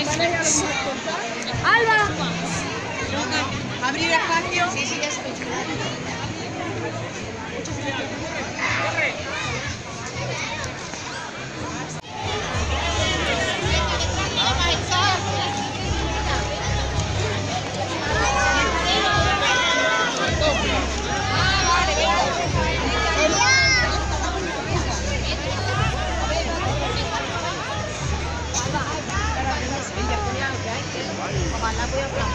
Alba. Abrir espacio. Sí, sí, ya. 了不要卡